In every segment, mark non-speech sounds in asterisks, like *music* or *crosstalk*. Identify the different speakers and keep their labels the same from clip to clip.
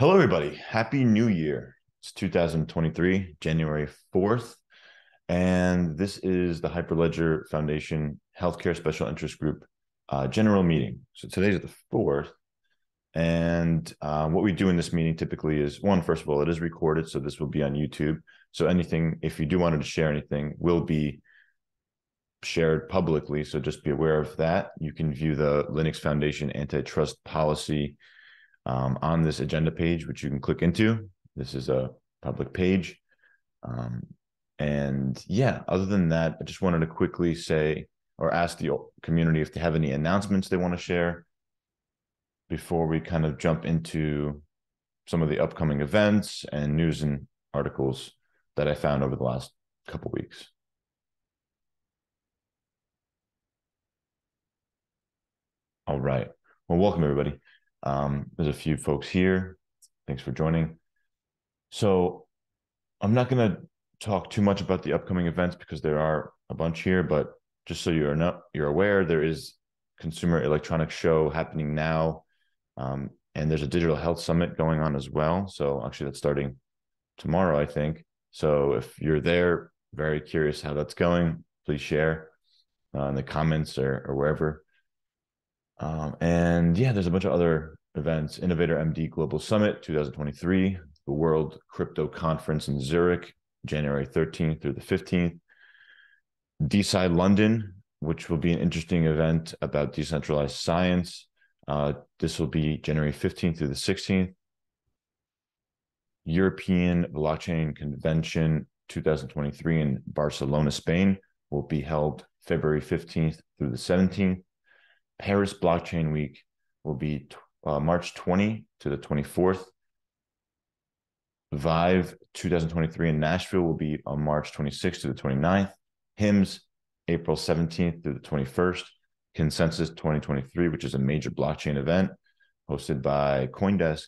Speaker 1: Hello, everybody. Happy New Year. It's 2023, January 4th. And this is the Hyperledger Foundation Healthcare Special Interest Group uh, general meeting. So today's the 4th. And uh, what we do in this meeting typically is one, first of all, it is recorded. So this will be on YouTube. So anything, if you do want to share anything, will be shared publicly. So just be aware of that. You can view the Linux Foundation antitrust policy um, on this agenda page, which you can click into. This is a public page. Um, and yeah, other than that, I just wanted to quickly say or ask the community if they have any announcements they want to share before we kind of jump into some of the upcoming events and news and articles that I found over the last couple weeks. All right. Well, welcome everybody. Um, there's a few folks here. Thanks for joining. So I'm not going to talk too much about the upcoming events because there are a bunch here, but just so you're not you're aware, there is Consumer Electronics Show happening now, um, and there's a digital health summit going on as well. So actually, that's starting tomorrow, I think. So if you're there, very curious how that's going, please share uh, in the comments or, or wherever. Um, and yeah, there's a bunch of other events Innovator MD Global Summit 2023, the World Crypto Conference in Zurich, January 13th through the 15th, DeSci London, which will be an interesting event about decentralized science. Uh, this will be January 15th through the 16th. European Blockchain Convention 2023 in Barcelona, Spain will be held February 15th through the 17th. Paris Blockchain Week will be uh, March 20 to the 24th. Vive 2023 in Nashville will be on March 26th to the 29th. HIMSS April 17th through the 21st. Consensus 2023, which is a major blockchain event hosted by Coindesk,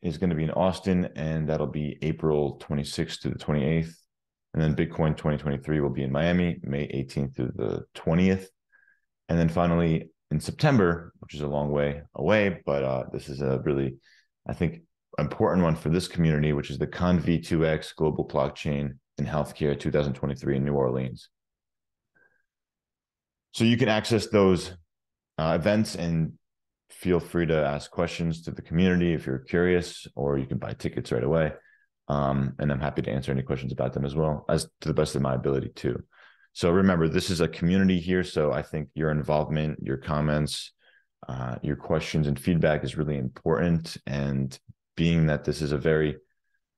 Speaker 1: is going to be in Austin, and that'll be April 26th to the 28th. And then Bitcoin 2023 will be in Miami, May 18th to the 20th. And then finally, in September, which is a long way away, but uh, this is a really, I think, important one for this community, which is the ConV2X Global Blockchain in Healthcare 2023 in New Orleans. So you can access those uh, events and feel free to ask questions to the community if you're curious, or you can buy tickets right away. Um, and I'm happy to answer any questions about them as well, as to the best of my ability too. So remember, this is a community here. So I think your involvement, your comments, uh, your questions and feedback is really important. And being that this is a very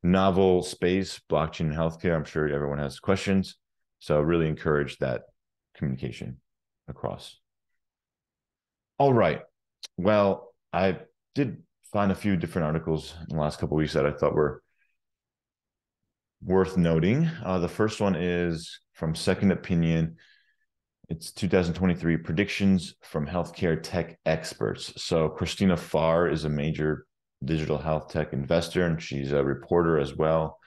Speaker 1: novel space, blockchain and healthcare, I'm sure everyone has questions. So I really encourage that communication across. All right. Well, I did find a few different articles in the last couple weeks that I thought were worth noting. Uh, the first one is from Second Opinion. It's 2023 predictions from healthcare tech experts. So Christina Farr is a major digital health tech investor, and she's a reporter as well.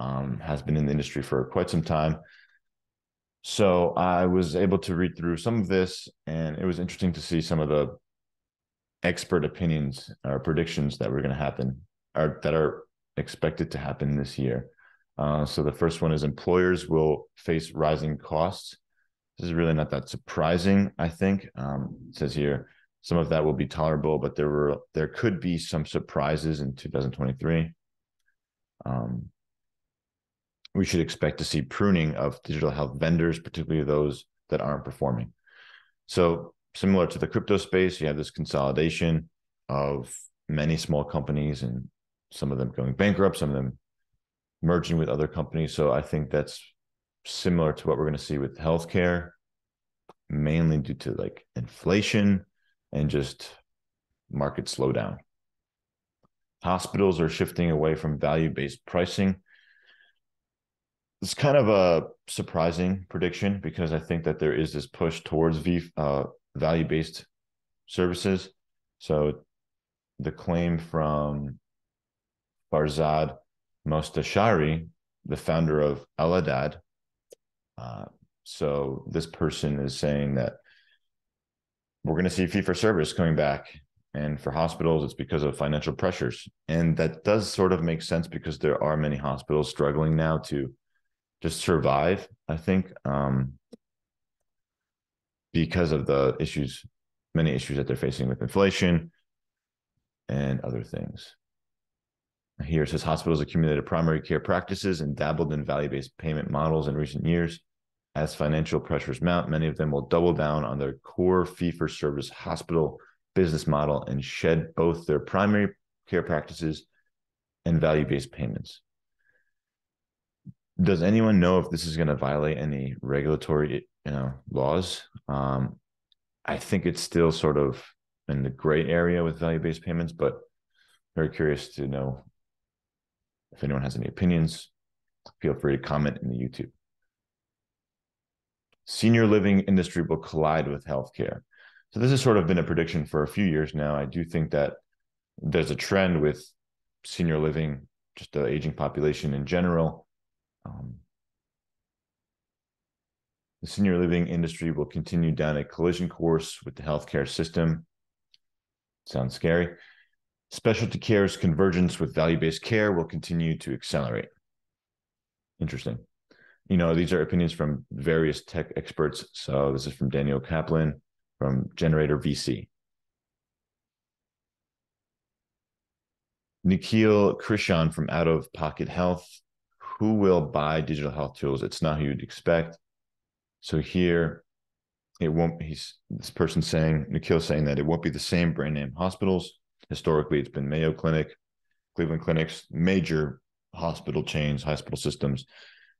Speaker 1: Um, has been in the industry for quite some time. So I was able to read through some of this, and it was interesting to see some of the expert opinions or predictions that were going to happen, or that are expected to happen this year. Uh, so the first one is employers will face rising costs. This is really not that surprising, I think. Um, says here some of that will be tolerable, but there were there could be some surprises in 2023. Um, we should expect to see pruning of digital health vendors, particularly those that aren't performing. So similar to the crypto space, you have this consolidation of many small companies and some of them going bankrupt, some of them merging with other companies. So I think that's similar to what we're going to see with healthcare, mainly due to like inflation and just market slowdown. Hospitals are shifting away from value based pricing. It's kind of a surprising prediction because I think that there is this push towards v, uh, value based services. So the claim from Farzad Mostashari, the founder of Aledade. Uh, so this person is saying that we're going to see fee for service coming back And for hospitals, it's because of financial pressures. And that does sort of make sense because there are many hospitals struggling now to just survive, I think, um, because of the issues, many issues that they're facing with inflation and other things. Here it says hospitals accumulated primary care practices and dabbled in value based payment models in recent years. As financial pressures mount, many of them will double down on their core fee for service hospital business model and shed both their primary care practices and value based payments. Does anyone know if this is going to violate any regulatory you know, laws? Um, I think it's still sort of in the gray area with value based payments, but very curious to know if anyone has any opinions. Feel free to comment in the YouTube senior living industry will collide with healthcare. So this has sort of been a prediction for a few years now. I do think that there's a trend with senior living, just the aging population in general. Um, the senior living industry will continue down a collision course with the healthcare system. Sounds scary. Specialty care's convergence with value based care will continue to accelerate. Interesting you know, these are opinions from various tech experts. So this is from Daniel Kaplan from Generator VC. Nikhil Krishnan from Out of Pocket Health. Who will buy digital health tools? It's not who you'd expect. So here, it won't. He's this person saying Nikhil saying that it won't be the same brand name hospitals. Historically, it's been Mayo Clinic, Cleveland Clinics, major hospital chains, hospital systems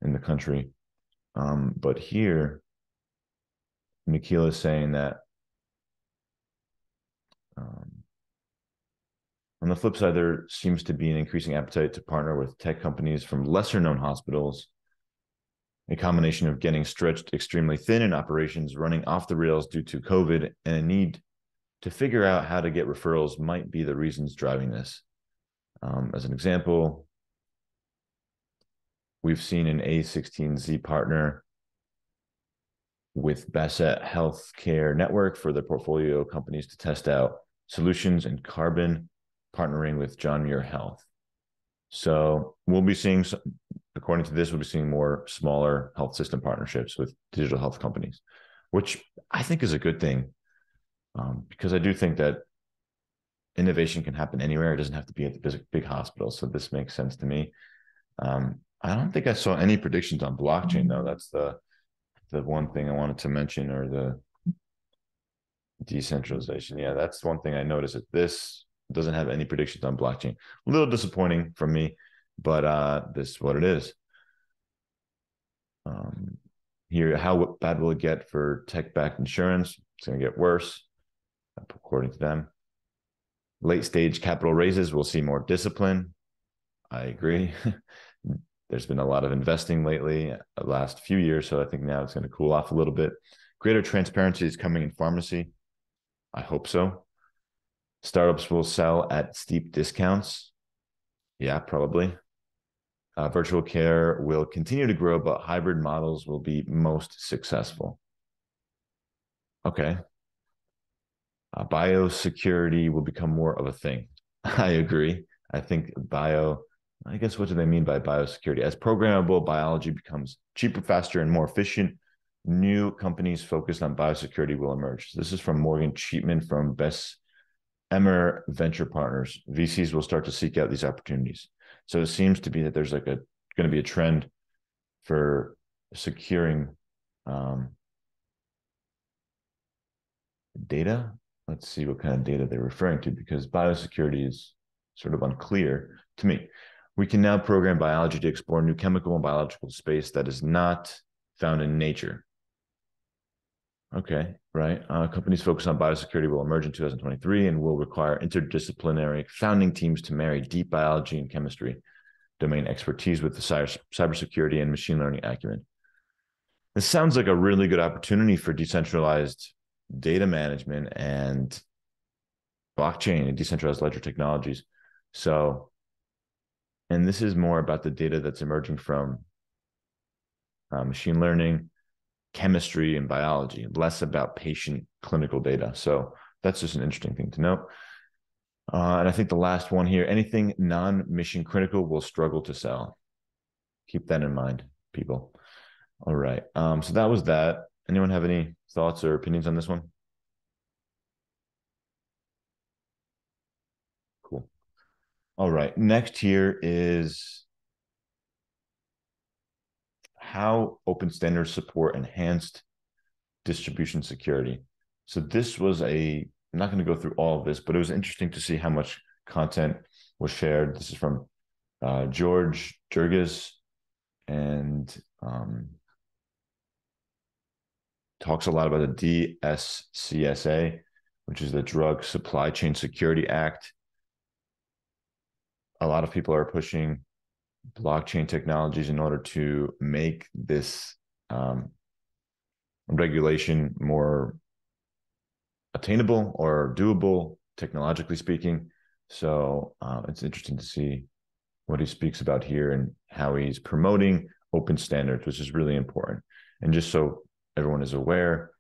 Speaker 1: in the country. Um, but here, Nikhil is saying that um, on the flip side, there seems to be an increasing appetite to partner with tech companies from lesser known hospitals. A combination of getting stretched extremely thin in operations, running off the rails due to COVID, and a need to figure out how to get referrals might be the reasons driving this. Um, as an example, We've seen an A16Z partner with Bassett Healthcare Network for their portfolio companies to test out solutions in carbon, partnering with John Muir Health. So we'll be seeing, according to this, we'll be seeing more smaller health system partnerships with digital health companies, which I think is a good thing um, because I do think that innovation can happen anywhere. It doesn't have to be at the big, hospitals. So this makes sense to me. Um, I don't think I saw any predictions on blockchain though. That's the the one thing I wanted to mention, or the decentralization. Yeah, that's one thing I noticed. That this doesn't have any predictions on blockchain. A little disappointing for me, but uh, this is what it is. Um, here, how bad will it get for tech-backed insurance? It's going to get worse, according to them. Late stage capital raises will see more discipline. I agree. *laughs* There's been a lot of investing lately, the last few years. So I think now it's going to cool off a little bit. Greater transparency is coming in pharmacy. I hope so. Startups will sell at steep discounts. Yeah, probably. Uh, virtual care will continue to grow, but hybrid models will be most successful. Okay. Uh, biosecurity will become more of a thing. *laughs* I agree. I think bio I guess what do they mean by biosecurity? As programmable biology becomes cheaper, faster, and more efficient, new companies focused on biosecurity will emerge. This is from Morgan Cheatman from Best Emmer Venture Partners. VCs will start to seek out these opportunities. So it seems to be that there's like a going to be a trend for securing um, data. Let's see what kind of data they're referring to because biosecurity is sort of unclear to me. We can now program biology to explore new chemical and biological space that is not found in nature. Okay, right. Uh, companies focused on biosecurity will emerge in 2023 and will require interdisciplinary founding teams to marry deep biology and chemistry domain expertise with the cyber cybersecurity and machine learning acumen. This sounds like a really good opportunity for decentralized data management and blockchain and decentralized ledger technologies. So and this is more about the data that's emerging from uh, machine learning, chemistry, and biology, less about patient clinical data. So that's just an interesting thing to note. Uh, and I think the last one here anything non mission critical will struggle to sell. Keep that in mind, people. All right. Um, so that was that. Anyone have any thoughts or opinions on this one? Cool. All right. Next here is how open standards support enhanced distribution security. So this was a I'm not going to go through all of this, but it was interesting to see how much content was shared. This is from uh, George Jurgis and um, talks a lot about the DSCSA, which is the Drug Supply Chain Security Act. A lot of people are pushing blockchain technologies in order to make this um, regulation more attainable or doable, technologically speaking. So uh, it's interesting to see what he speaks about here and how he's promoting open standards, which is really important. And just so everyone is aware,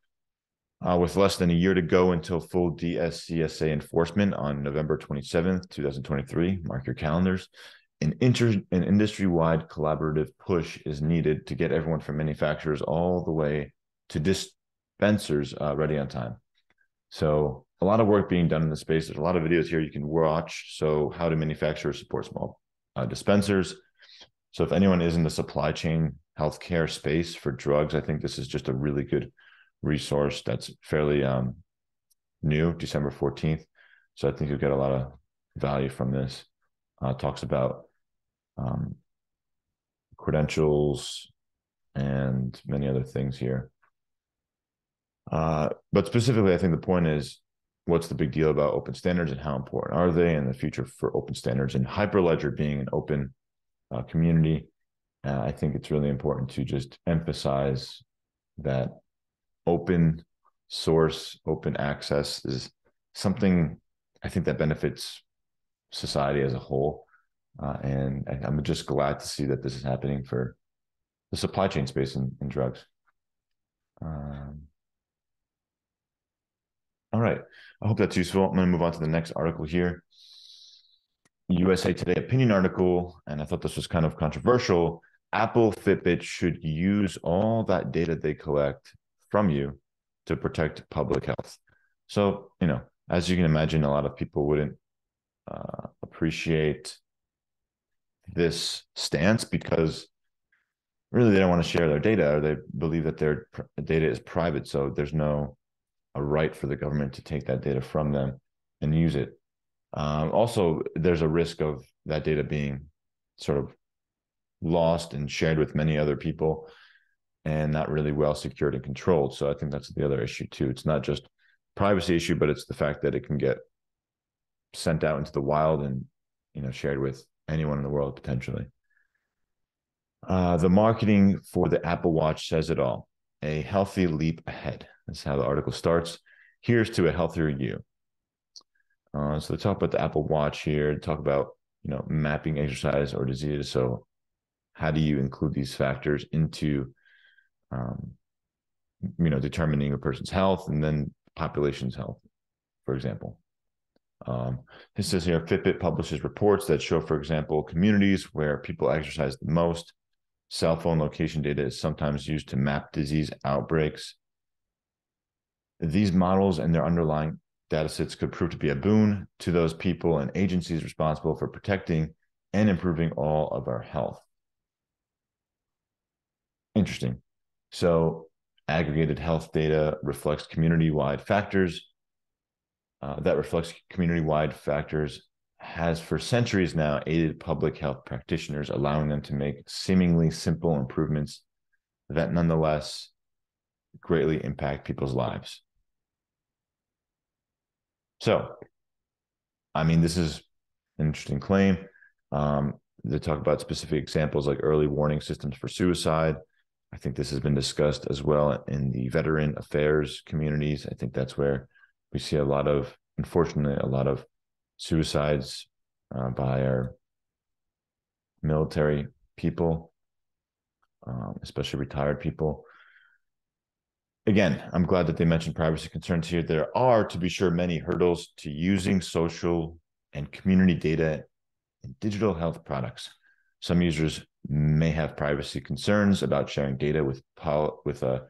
Speaker 1: uh, with less than a year to go until full DSCSA enforcement on November 27th, 2023, mark your calendars. An, inter- an industry-wide collaborative push is needed to get everyone from manufacturers all the way to dispensers uh, ready on time. So a lot of work being done in the space. There's a lot of videos here you can watch. So how do manufacturers support small uh, dispensers? So if anyone is in the supply chain healthcare space for drugs, I think this is just a really good resource that's fairly um, new, December 14th. So I think you'll get a lot of value from this. Uh, talks about um, credentials and many other things here. Uh, but specifically, I think the point is what's the big deal about open standards and how important are they in the future for open standards and Hyperledger being an open uh, community. Uh, I think it's really important to just emphasize that open source, open access is something I think that benefits society as a whole. Uh, and I, am just glad to see that this is happening for the supply chain space in, in drugs. Um, all right. I hope that's useful. I'm going to move on to the next article here. USA Today opinion article, and I thought this was kind of controversial. Apple Fitbit should use all that data they collect from you to protect public health. So, you know, as you can imagine, a lot of people wouldn't uh, appreciate this stance because really they don't want to share their data or they believe that their data is private. So there's no a right for the government to take that data from them and use it. Um, also, there's a risk of that data being sort of lost and shared with many other people and not really well secured and controlled. So I think that's the other issue too. It's not just privacy issue, but it's the fact that it can get sent out into the wild and you know shared with anyone in the world potentially. Uh, the marketing for the Apple Watch says it all. A healthy leap ahead. That's how the article starts. Here's to a healthier you. Uh, so they talk about the Apple Watch here. Talk about you know mapping exercise or disease. So how do you include these factors into um, you know determining a person's health and then population's health, for example. Um, it says here Fitbit publishes reports that show, for example, communities where people exercise the most. Cell phone location data is sometimes used to map disease outbreaks these models and their underlying data sets could prove to be a boon to those people and agencies responsible for protecting and improving all of our health. Interesting. So, aggregated health data reflects community wide factors. Uh, that reflects community wide factors has for centuries now aided public health practitioners, allowing them to make seemingly simple improvements that nonetheless greatly impact people's lives. So, I mean, this is an interesting claim. Um, they talk about specific examples like early warning systems for suicide. I think this has been discussed as well in the veteran affairs communities. I think that's where we see a lot of, unfortunately, a lot of suicides uh, by our military people, um, especially retired people again, I'm glad that they mentioned privacy concerns here. There are, to be sure, many hurdles to using social and community data in digital health products. Some users may have privacy concerns about sharing data with pol- with uh,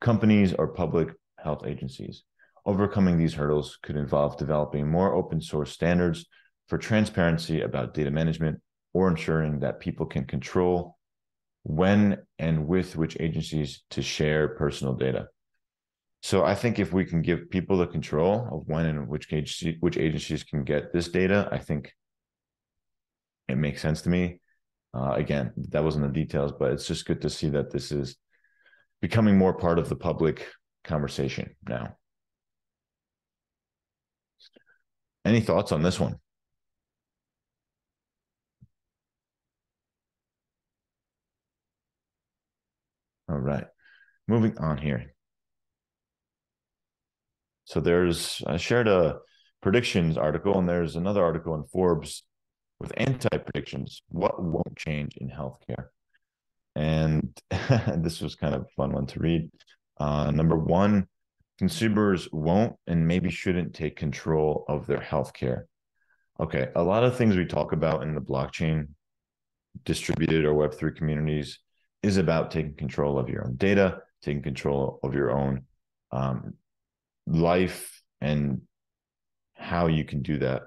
Speaker 1: companies or public health agencies. Overcoming these hurdles could involve developing more open source standards for transparency about data management or ensuring that people can control when and with which agencies to share personal data. So I think if we can give people the control of when and which agency, which agencies can get this data, I think it makes sense to me. Uh, again, that wasn't the details, but it's just good to see that this is becoming more part of the public conversation now. Any thoughts on this one? All right, moving on here. So there's I shared a predictions article, and there's another article in Forbes with anti predictions. What won't change in healthcare? And *laughs* this was kind of a fun one to read. Uh, number one, consumers won't and maybe shouldn't take control of their healthcare. Okay, a lot of things we talk about in the blockchain distributed or Web3 communities is about taking control of your own data, taking control of your own um, life and how you can do that.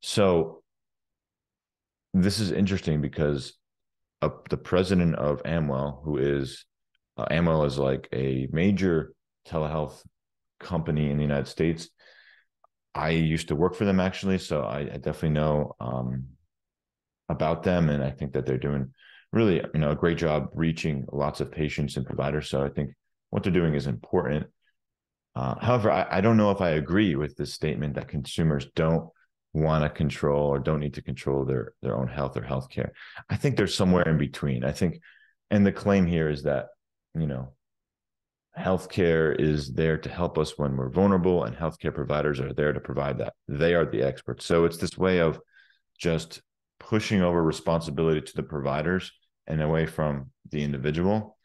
Speaker 1: So this is interesting because uh, the president of Amwell, who is uh, Amwell is like a major telehealth company in the United States. I used to work for them actually, so I, I definitely know um, about them, and I think that they're doing really you know a great job reaching lots of patients and providers. So I think what they're doing is important. Uh, however, I, I, don't know if I agree with this statement that consumers don't want to control or don't need to control their their own health or healthcare. I think there's somewhere in between. I think, and the claim here is that you know, healthcare is there to help us when we're vulnerable, and healthcare providers are there to provide that. They are the experts. So it's this way of just pushing over responsibility to the providers and away from the individual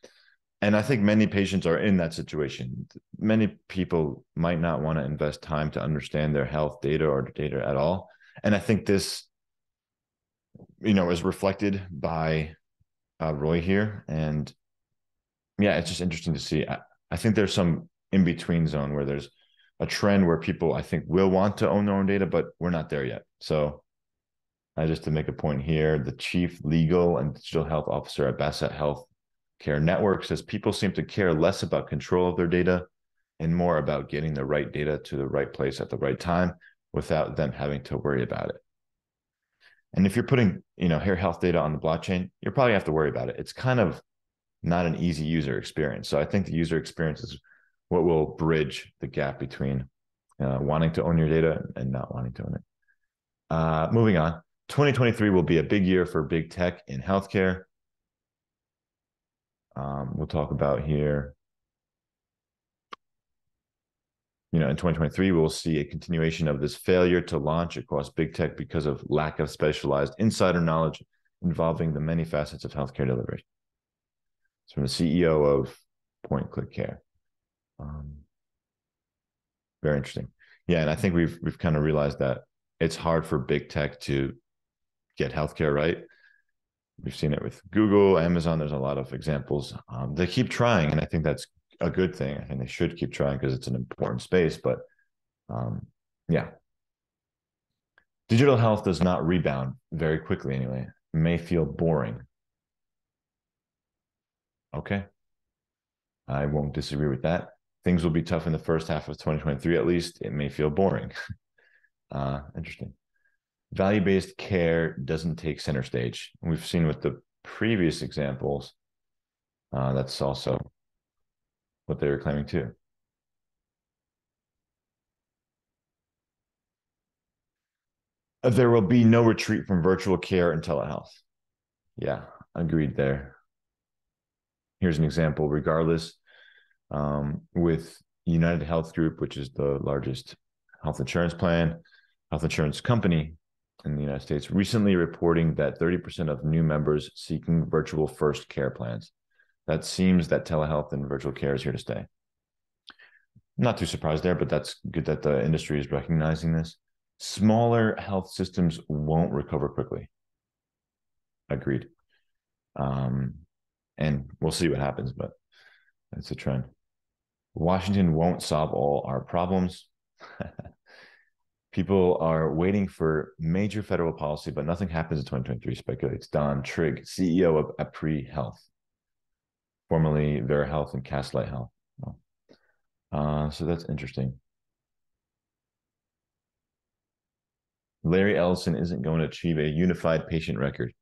Speaker 1: and I think many patients are in that situation. Many people might not want to invest time to understand their health data or data at all. And I think this, you know, is reflected by uh, Roy here. And yeah, it's just interesting to see. I, I think there's some in between zone where there's a trend where people I think will want to own their own data, but we're not there yet. So uh, just to make a point here, the chief legal and digital health officer at Bassett Health Care Network says people seem to care less about control of their data and more about getting the right data to the right place at the right time without them having to worry about it. And if you're putting, you know, hair health data on the blockchain, you're probably have to worry about it. It's kind of not an easy user experience. So I think the user experience is what will bridge the gap between uh, wanting to own your data and not wanting to own it. Uh, moving on, 2023 will be a big year for big tech in healthcare um, we'll talk about here. You know, in 2023, we'll see a continuation of this failure to launch across big tech because of lack of specialized insider knowledge involving the many facets of healthcare delivery. It's from the CEO of PointClickCare. Um, very interesting. Yeah, and I think we've we've kind of realized that it's hard for big tech to get healthcare right We've seen it with Google, Amazon. There's a lot of examples. Um, they keep trying, and I think that's a good thing. I think they should keep trying because it's an important space. But um, yeah, digital health does not rebound very quickly. Anyway, it may feel boring. Okay, I won't disagree with that. Things will be tough in the first half of 2023, at least. It may feel boring. *laughs* uh, interesting value based care doesn't take center stage. We've seen with the previous examples, uh, that's also what they were claiming too. There will be no retreat from virtual care and telehealth. Yeah, agreed there. Here's an example. Regardless, um, with United Health Group, which is the largest health insurance plan, health insurance company, in the United States recently reporting that 30% of new members seeking virtual first care plans. That seems that telehealth and virtual care is here to stay. Not too surprised there, but that's good that the industry is recognizing this. smaller health systems won't recover quickly. Agreed. Um, and we'll see what happens, but that's a trend. Washington won't solve all our problems. *laughs* People are waiting for major federal policy, but nothing happens in 2023, speculates Don Trigg, CEO of Apree Health, formerly Vera Health and Castlight Health. Uh, so that's interesting. Larry Ellison isn't going to achieve a unified patient record,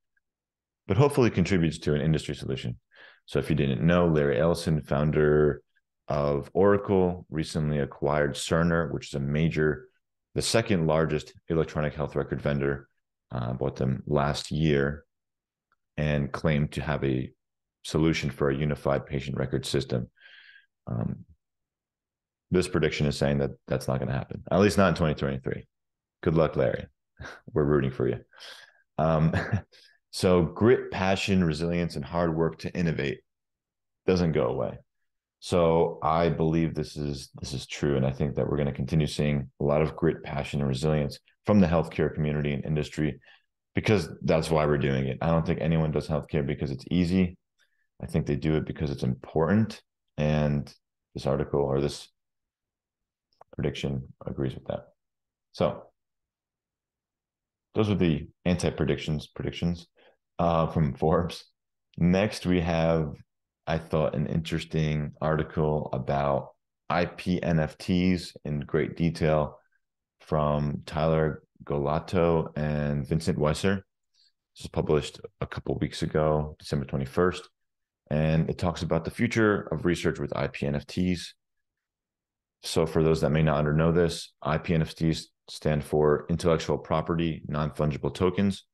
Speaker 1: but hopefully contributes to an industry solution. So if you didn't know, Larry Ellison, founder of Oracle, recently acquired Cerner, which is a major, the second largest electronic health record vendor, uh, bought them last year and claimed to have a solution for a unified patient record system. Um, this prediction is saying that that's not going to happen, at least not in 2023. Good luck, Larry. *laughs* We're rooting for you. Um, *laughs* so, grit, passion, resilience, and hard work to innovate doesn't go away. So, I believe this is this is true, and I think that we're going to continue seeing a lot of grit, passion, and resilience from the healthcare community and industry because that's why we're doing it. I don't think anyone does healthcare because it's easy. I think they do it because it's important. And this article or this prediction agrees with that. So those are the anti-predictions predictions uh, from Forbes. Next, we have, I thought, an interesting article about IP NFTs in great detail from Tyler Golato and Vincent Weisser. This was published a couple weeks ago, December 21st. And it talks about the future of research with IP NFTs so, for those that may not know this, IP NFTs stand for intellectual property non fungible tokens.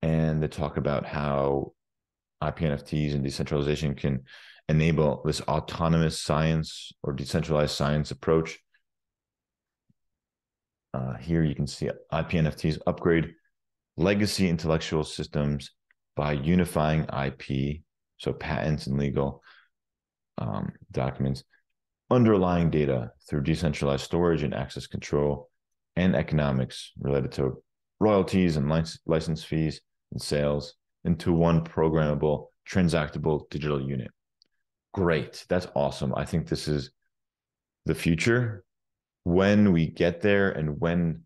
Speaker 1: And they talk about how IP NFTs and decentralization can enable this autonomous science or decentralized science approach. Uh, here you can see IP NFTs upgrade legacy intellectual systems by unifying IP, so patents and legal um, documents, underlying data through decentralized storage and access control and economics related to royalties and license fees and sales into one programmable, transactable digital unit. Great. That's awesome. I think this is the future. When we get there and when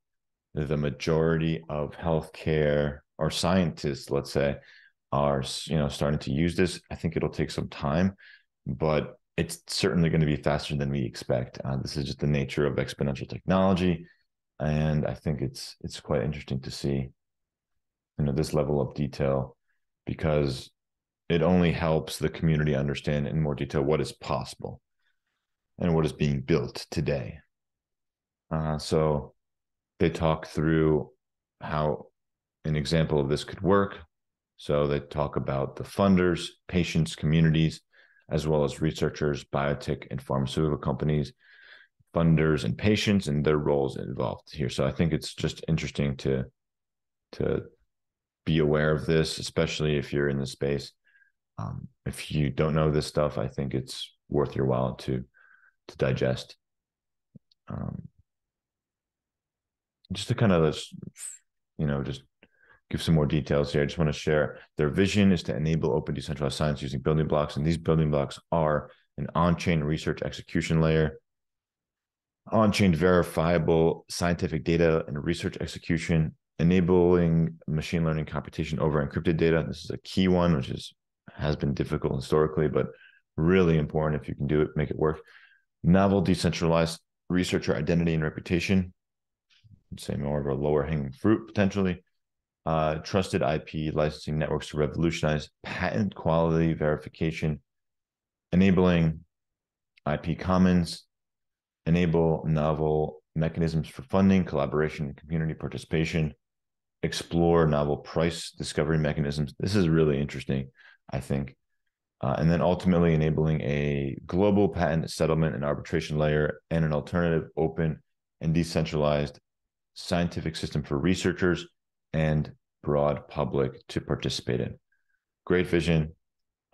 Speaker 1: the majority of healthcare or scientists, let's say, are you know starting to use this, I think it'll take some time, but it's certainly going to be faster than we expect. Uh, this is just the nature of exponential technology, and I think it's it's quite interesting to see, you know, this level of detail, because it only helps the community understand in more detail what is possible and what is being built today. Uh, so they talk through how an example of this could work. So they talk about the funders, patients, communities, as well as researchers, biotech and pharmaceutical companies, funders, and patients, and their roles involved here. So I think it's just interesting to to be aware of this, especially if you're in the space. Um, if you don't know this stuff, I think it's worth your while to to digest. Um, just to kind of, you know, just give some more details here. I just want to share their vision is to enable open decentralized science using building blocks. And these building blocks are an on-chain research execution layer, on-chain verifiable scientific data and research execution, enabling machine learning computation over encrypted data. This is a key one, which is has been difficult historically, but really important if you can do it, make it work. Novel decentralized researcher identity and reputation. Say more of a lower hanging fruit potentially uh, trusted IP licensing networks to revolutionize patent quality verification, enabling IP commons, enable novel mechanisms for funding, collaboration, and community participation, explore novel price discovery mechanisms. This is really interesting, I think. Uh, and then ultimately enabling a global patent settlement and arbitration layer and an alternative, open, and decentralized scientific system for researchers and broad public to participate in. Great vision.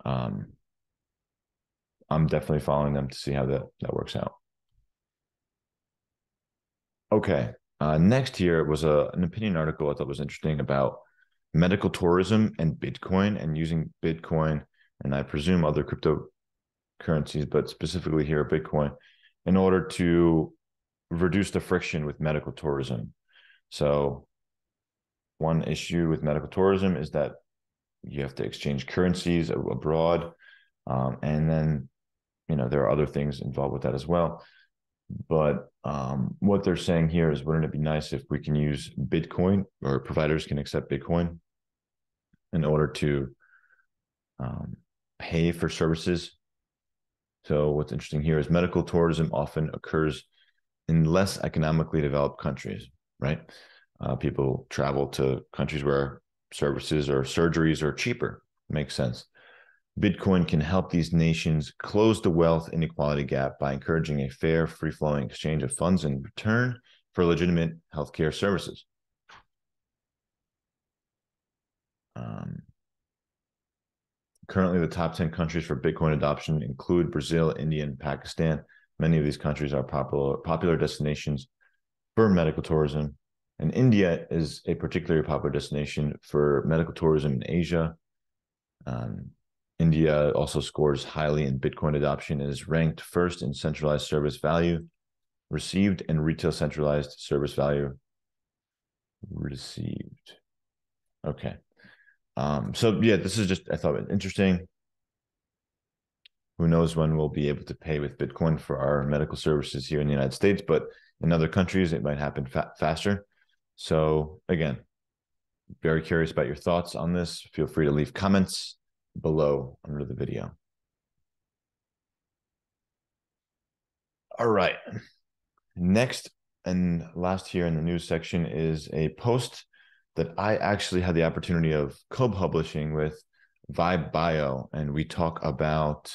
Speaker 1: Um, I'm definitely following them to see how that, that works out. Okay. Uh, next here was a, an opinion article I thought was interesting about medical tourism and Bitcoin and using Bitcoin and I presume other cryptocurrencies, but specifically here Bitcoin, in order to reduce the friction with medical tourism. So, one issue with medical tourism is that you have to exchange currencies abroad, um, and then you know there are other things involved with that as well. But um, what they're saying here is, wouldn't it be nice if we can use Bitcoin or providers can accept Bitcoin in order to um, pay for services? So, what's interesting here is medical tourism often occurs in less economically developed countries, right? Uh, people travel to countries where services or surgeries are cheaper. Makes sense. Bitcoin can help these nations close the wealth inequality gap by encouraging a fair, free flowing exchange of funds in return for legitimate healthcare services. Um, currently, the top 10 countries for Bitcoin adoption include Brazil, India, and Pakistan. Many of these countries are popular, popular destinations for medical tourism. And India is a particularly popular destination for medical tourism in Asia. Um, India also scores highly in Bitcoin adoption and is ranked first in centralized service value received and retail centralized service value received. Okay. Um, so yeah, this is just I thought it interesting. Who knows when we'll be able to pay with Bitcoin for our medical services here in the United States, but in other countries it might happen fa- faster. So again, very curious about your thoughts on this. Feel free to leave comments below under the video. All right. Next and last here in the news section is a post that I actually had the opportunity of co-publishing with Vibe Bio, and we talk about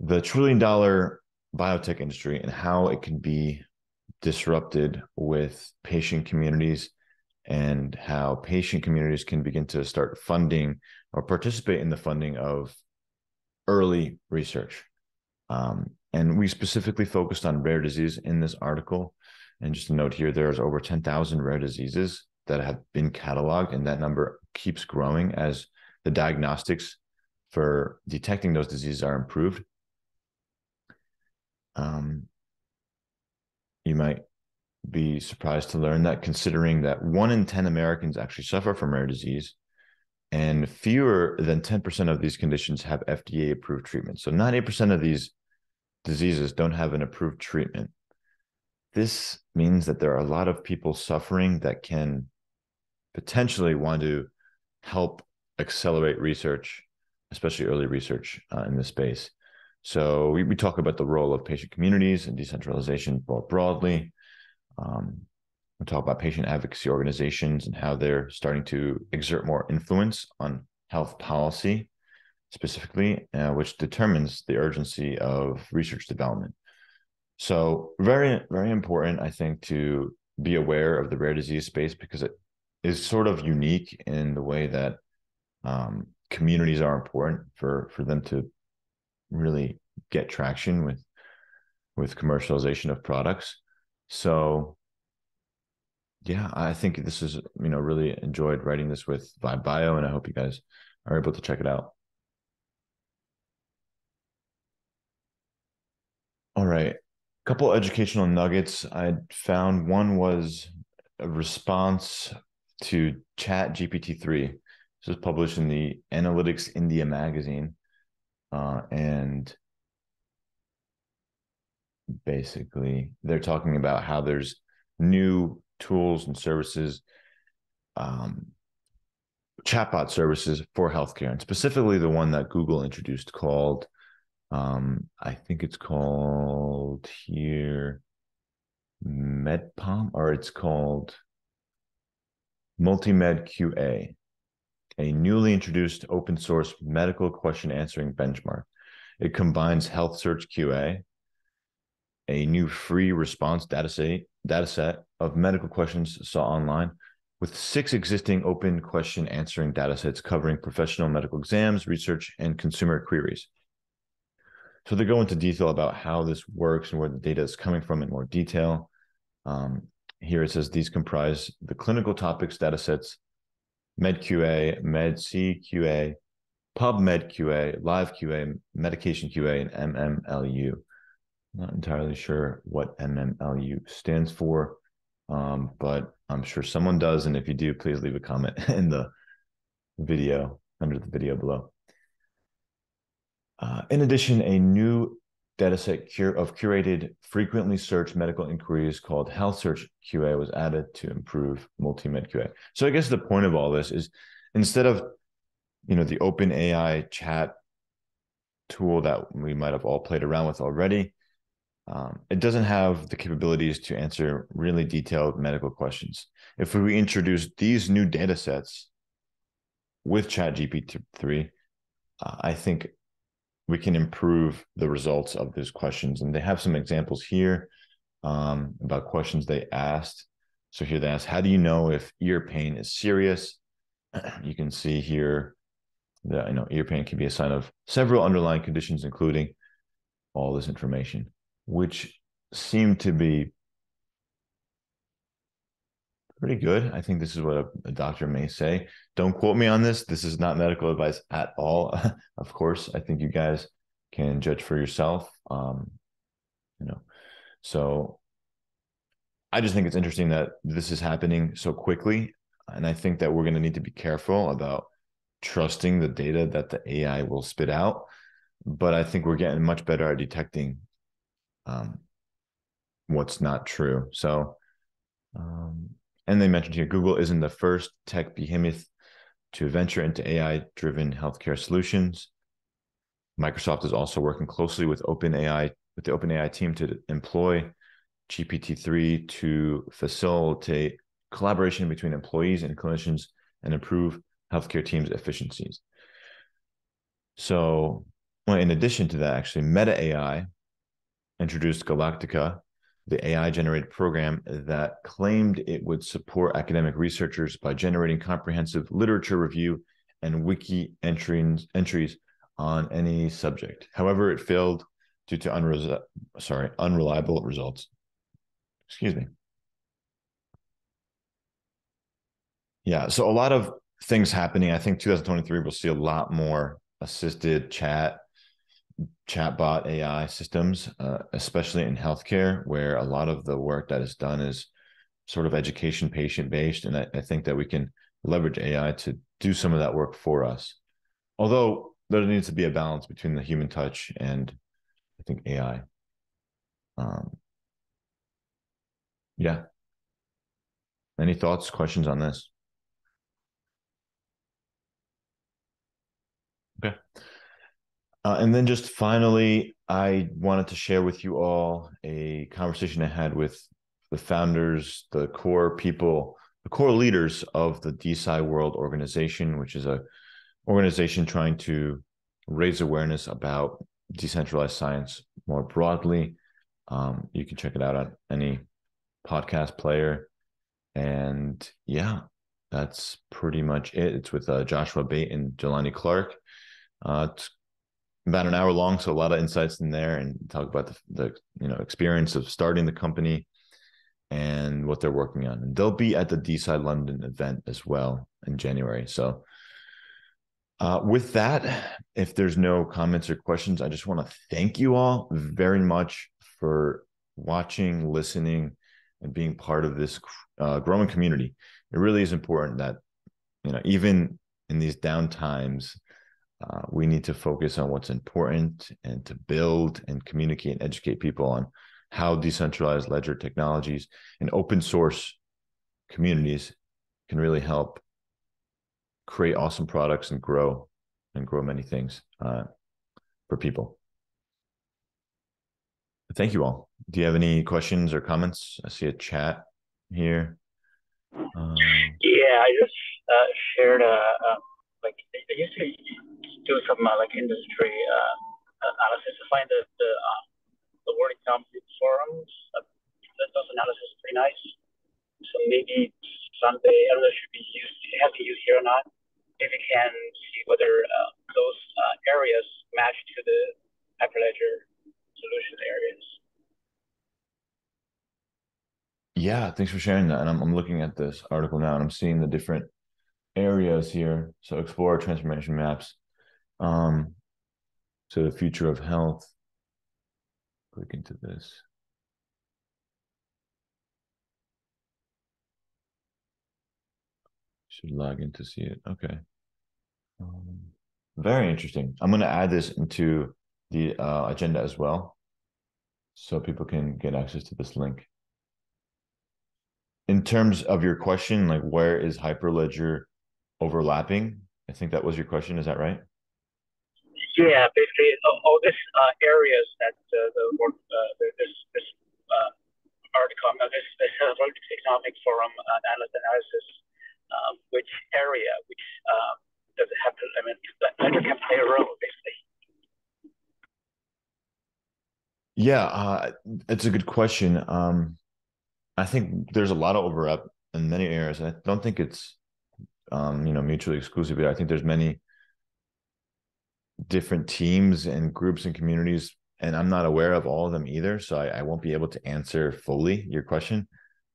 Speaker 1: the trillion dollar biotech industry and how it can be disrupted with patient communities and how patient communities can begin to start funding or participate in the funding of early research. Um, and we specifically focused on rare disease in this article. And just a note here, there's over 10,000 rare diseases that have been cataloged, and that number keeps growing as the diagnostics for detecting those diseases are improved. Um, you might be surprised to learn that considering that one in 10 Americans actually suffer from rare disease, and fewer than 10% of these conditions have FDA approved treatment. So 90% of these diseases don't have an approved treatment. This means that there are a lot of people suffering that can potentially want to help accelerate research, especially early research uh, in this space. So we, we talk about the role of patient communities and decentralization more broadly. Um, we talk about patient advocacy organizations and how they're starting to exert more influence on health policy, specifically, uh, which determines the urgency of research development. So very, very important, I think, to be aware of the rare disease space because it is sort of unique in the way that um, communities are important for for them to really get traction with with commercialization of products. So yeah, I think this is you know really enjoyed writing this with Vibe Bio, and I hope you guys are able to check it out. All right, a couple educational nuggets I found. One was a response to Chat GPT three. This was published in the Analytics India magazine, uh, and basically they're talking about how there's new tools and services, um, chatbot services for healthcare, and specifically the one that Google introduced called, um, I think it's called here MedPalm, or it's called Multimed QA, a newly introduced open source medical question answering benchmark. It combines Health Search QA, a new free response data set, data set of medical questions saw online with six existing open question answering data sets covering professional medical exams, research, and consumer queries. So they go into detail about how this works and where the data is coming from in more detail. Um, here it says these comprise the clinical topics data sets, MedQA, MedCQA, PubMed QA, Live QA, Medication QA, and MMLU. Not entirely sure what MMLU stands for, um, but I'm sure someone does. And if you do, please leave a comment *laughs* in the video under the video below. Uh, in addition, a new dataset cure of curated frequently searched medical inquiries called Health Search QA was added to improve multi-med QA. So I guess the point of all this is instead of you know the open AI chat tool that we might have all played around with already, um, it doesn't have the capabilities to answer really detailed medical questions. If we introduce these new data sets with ChatGPT-3, uh, I think we can improve the results of those questions. And they have some examples here um, about questions they asked. So here they ask, how do you know if ear pain is serious? *clears throat* You can see here that you know ear pain can be a sign of several underlying conditions, including all this information, which seem to be pretty good. I think this is what a, a, doctor may say. Don't quote me on this. This is not medical advice at all. *laughs* of course, I think you guys can judge for yourself. Um, you know, so I just think it's interesting that this is happening so quickly, and I think that we're going to need to be careful about trusting the data that the AI will spit out. But I think we're getting much better at detecting um, what's not true. So. Um, and they mentioned here Google isn't the first tech behemoth to venture into AI driven healthcare solutions. Microsoft is also working closely with OpenAI with the OpenAI team to employ GPT-3 to facilitate collaboration between employees and clinicians and improve healthcare teams' efficiencies. So, well, in addition to that, actually, Meta AI introduced Galactica, the AI generated program that claimed it would support academic researchers by generating comprehensive literature review and wiki entries, entries on any subject. However, it failed due to unre- sorry, unreliable results. Excuse me. Yeah, so a lot of things happening. I think 2023 we'll see a lot more assisted chat chatbot AI systems, uh, especially in healthcare, where a lot of the work that is done is sort of education patient based. And I, I, think that we can leverage AI to do some of that work for us. Although there needs to be a balance between the human touch and I think AI. Um, yeah. Any thoughts, questions on this? Okay. Uh, and then just finally, I wanted to share with you all a conversation I had with the founders, the core people, the core leaders of the DeSci World organization, which is a organization trying to raise awareness about decentralized science more broadly. Um, you can check it out on any podcast player. And yeah, that's pretty much it. It's with uh, Joshua Bate and Jelani Clark. Uh, it's about an hour long, so a lot of insights in there, and talk about the, the you know experience of starting the company and what they're working on. And they'll be at the DeSci London event as well in January. So, uh, with that, if there's no comments or questions, I just want to thank you all very much for watching, listening, and being part of this uh, growing community. It really is important that you know even in these down times uh, we need to focus on what's important and to build and communicate and educate people on how decentralized ledger technologies and open source communities can really help create awesome products and grow and grow many things uh, for people. Thank you all. Do you have any questions or comments? I see a chat here.
Speaker 2: Um, yeah, I just uh, shared a, a like I do some uh, like industry uh, analysis to find the the, um, the World Economic Forums. Uh, those analysis is pretty nice. So maybe Sunday, I don't know, should be used. It has to be used here or not. If you can see whether uh, those uh, areas match to the Hyperledger solution areas.
Speaker 1: Yeah, thanks for sharing that. And I'm, I'm looking at this article now and I'm seeing the different areas here. So explore transformation maps um, to the future of health. Click into this. Should log in to see it. Okay. Um, very interesting. I'm going to add this into the uh, agenda as well so people can get access to this link. In terms of your question, like where is Hyperledger overlapping? I think that was your question. Is that right?
Speaker 2: Yeah, basically all these uh, areas that uh, the work, uh, this this uh, article, uh, this this uh, economic forum uh, analysis analysis, um, which area, which um, does it have to? I mean, ledger can play a role basically.
Speaker 1: Yeah, uh, it's a good question. Um, I think there's a lot of overlap in many areas. I don't think it's um, you know mutually exclusive. But I think there's many different teams and groups and communities, and I'm not aware of all of them either. So I, I won't be able to answer fully your question.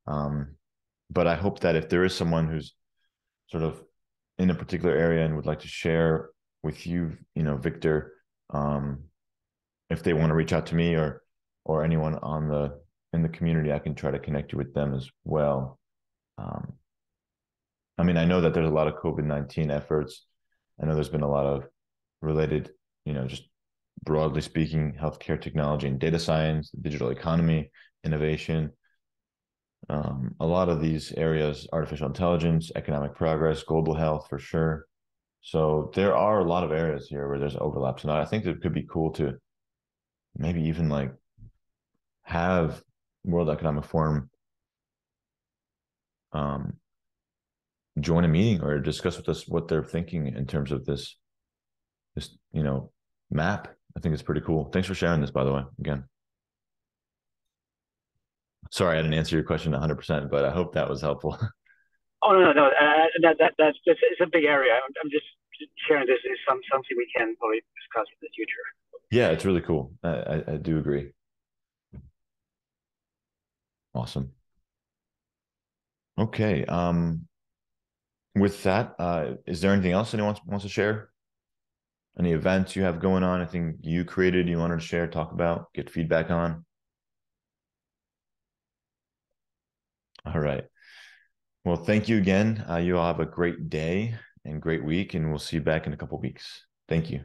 Speaker 1: Um, but I hope that if there is someone who's sort of in a particular area and would like to share with you, you know, Victor, um, if they want to reach out to me or or anyone on the in the community, I can try to connect you with them as well. Um, I mean, I know that there's a lot of COVID nineteen efforts. I know there's been a lot of related, you know, just broadly speaking, healthcare technology and data science, digital economy, innovation. Um, a lot of these areas, artificial intelligence, economic progress, global health for sure. So there are a lot of areas here where there's overlaps. And I think it could be cool to maybe even like have World Economic Forum um, join a meeting or discuss with us what they're thinking in terms of this this you know map. I think it's pretty cool. Thanks for sharing this, by the way. Again, sorry I didn't answer your question 100, percent but I hope that was helpful. *laughs*
Speaker 2: Oh no, no, no. Uh, that, that that's it's, it's a big area. I'm, I'm just sharing this is some something we can probably discuss in the future.
Speaker 1: Yeah, it's really cool. I, I, I do agree. Awesome. Okay. Um, with that, uh, is there anything else anyone wants, wants to share? Any events you have going on? Anything you created you wanted to share, talk about, get feedback on? All right. Well, thank you again. Uh, you all have a great day and great week, and we'll see you back in a couple weeks. Thank you.